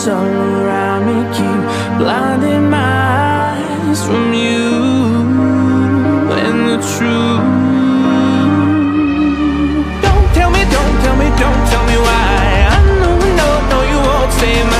lights all around me keep blinding my eyes from you and the truth. Don't tell me, don't tell me, don't tell me why. I know, no, no, you won't save my.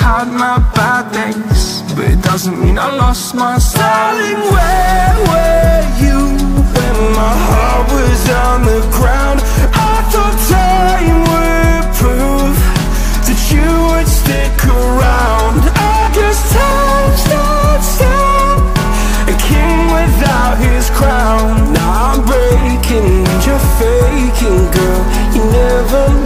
had my bad days, but it doesn't mean I lost my style. Darling, where were you when my heart was on the ground? I thought time would prove that you would stick around. I guess time stood still, a king without his crown. Now I'm breaking, and you're faking, girl. You never